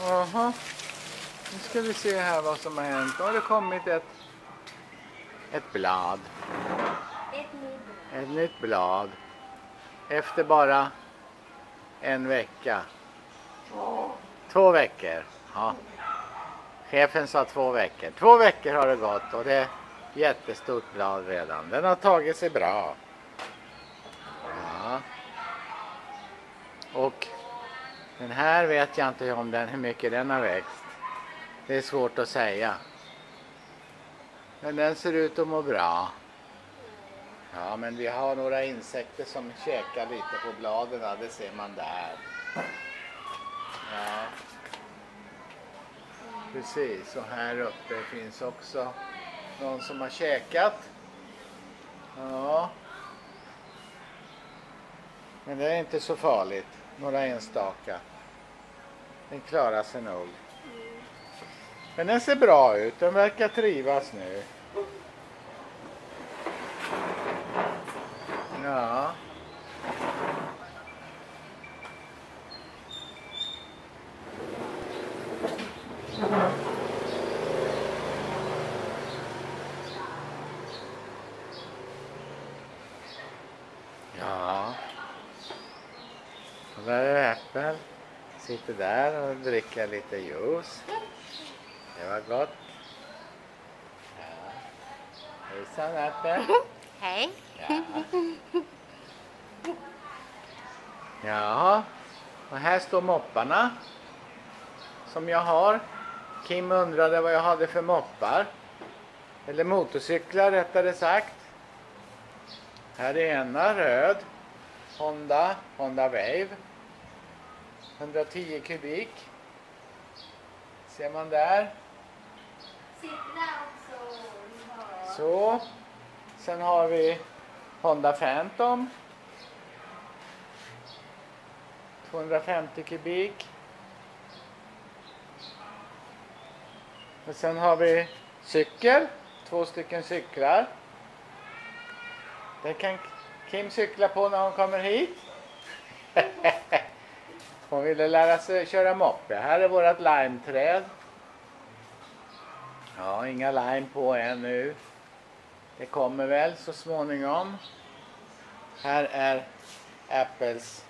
Jaha. Nu ska vi se här vad som har hänt. Nu har det kommit ett, ett blad. Ett nytt. Ett nytt blad. Efter bara en vecka. Två veckor. Ja. Chefen sa två veckor. Två veckor har det gått och det är jättestort blad redan. Den har tagit sig bra. Ja. Och den här vet jag inte om den, hur mycket den har växt. Det är svårt att säga. Men den ser ut att må bra. Ja, men vi har några insekter som käkar lite på bladen. Det ser man där. Ja. Precis, och här uppe finns också någon som har käkat. Ja. Men det är inte så farligt. Några enstaka. Den klarar sig nog. Men den ser bra ut. Den verkar trivas nu. Ja. Ja. Och där är Äppel. Sitter där och dricker lite juice. Det var gott. Ja. Hejsan Äppel. Hej. Ja. ja, och här står mopparna som jag har. Kim undrade vad jag hade för moppar. Eller motorcyklar rättare sagt. Här är ena röd. Honda, Honda Wave. 110 kubik. Ser man där. Så. Sen har vi Honda Phantom. 250 kubik. Och sen har vi cykel. Två stycken cyklar. Den kan Kim cykla på när hon kommer hit. Hon ville lära sig köra moppe. Här är vårt limeträd. Ja, inga lime på ännu. Det kommer väl så småningom. Här är Apples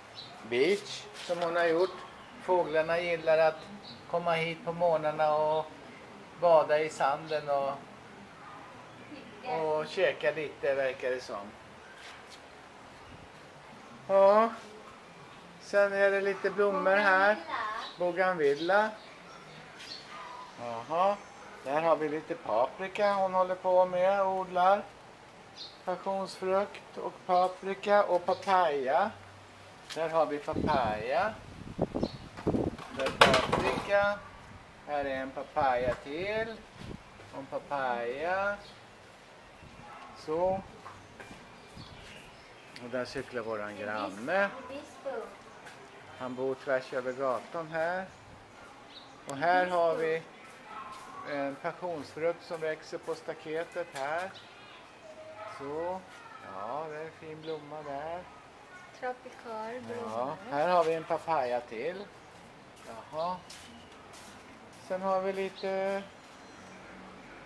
Beach som hon har gjort. Fåglarna gillar att komma hit på morgnarna och bada i sanden och, och käka lite verkar det som. Ja. Sen är det lite blommor här. Bougainvillea. Jaha. Där har vi lite paprika hon håller på med och odlar. Passionsfrukt och paprika och papaya. Där har vi papaya. Där paprika. Här är en papaya till. Och en papaya. Så. Och där cyklar våran granne. Han bor tvärs över gatan här. Och här har vi en passionsfrukt som växer på staketet här. Så. Ja, det är en fin blomma där. Tropical Ja, blommor. här har vi en papaya till. Jaha. Sen har vi lite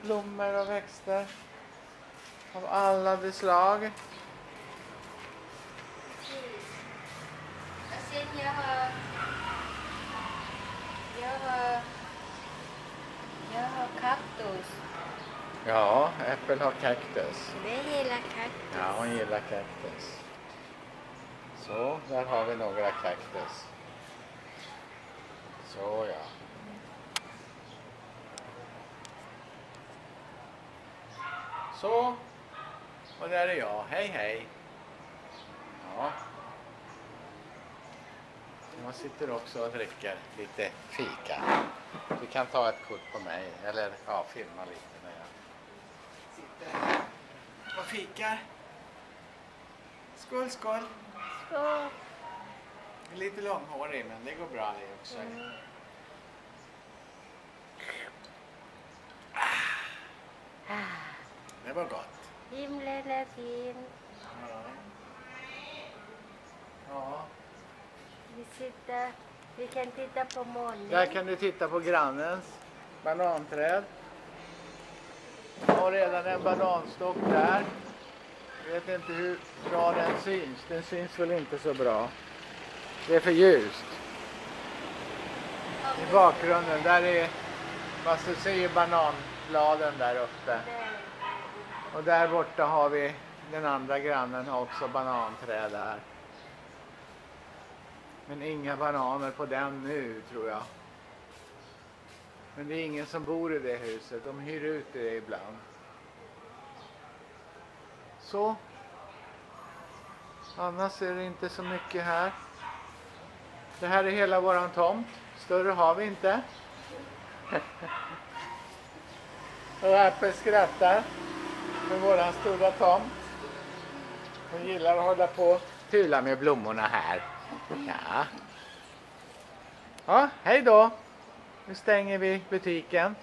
blommor och växter av alla de slag. Och sen jag har... Jag har... Jag har kaktus. Ja, Äppel har kaktus. Det gillar kaktus. Ja, hon gillar kaktus. Så, där har vi några kaktus. Så ja. Så. Och där är jag. Hej hej. Ja. Jag sitter också och dricker lite fika. Du kan ta ett kort på mig, eller ja, filma lite när jag sitter här och fikar. Skål, skål. Skål. Lite långhårig, men det går bra det också. Mm. Det var gott. Himlen är fin. Ja. ja. Vi Vi kan titta på molnen. Där kan du titta på grannens bananträd. Jag har redan en bananstock där. Jag vet inte hur bra den syns. Den syns väl inte så bra. Det är för ljust. I bakgrunden, där är, vad du ser bananbladen där uppe. Och där borta har vi den andra grannen har också bananträd där. Men inga bananer på den nu tror jag. Men det är ingen som bor i det huset. De hyr ut det ibland. Så. Annars är det inte så mycket här. Det här är hela våran tomt. Större har vi inte. Och Apple skrattar med våran stora tomt. Hon gillar att hålla på och tula med blommorna här. Ja. Ja, hej då. Nu stänger vi butiken.